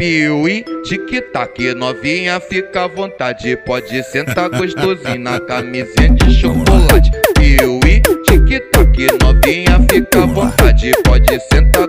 Piuí, tic-tac, tá novinha, fica à vontade. Pode sentar gostosinho na camisinha de chocolate. Piuí, tic-tac, tá novinha, fica à vontade. Pode sentar